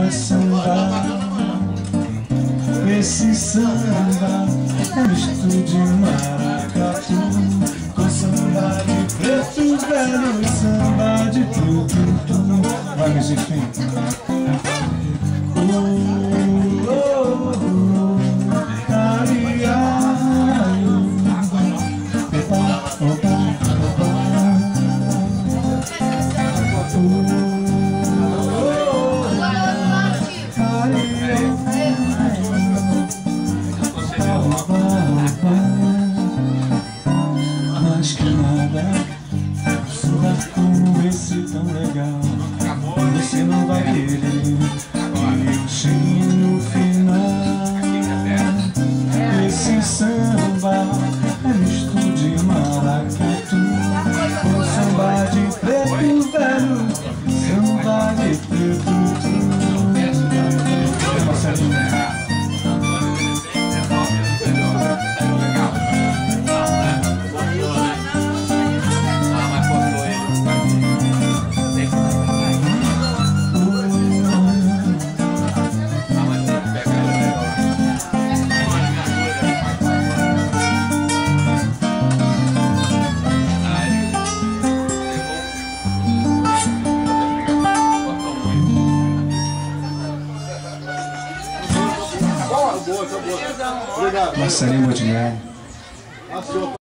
é samba Esse samba é misto de maracatu Com samba de preto velho samba de tudo Vai, mas enfim Oh, oh, oh, ai, ai, oh. Opa, opa, opa. Mas tão legal. Você não vai querer Que eu chegue no final. Esse samba É misto de maracatu Com samba de preto Marcelinho Montenegro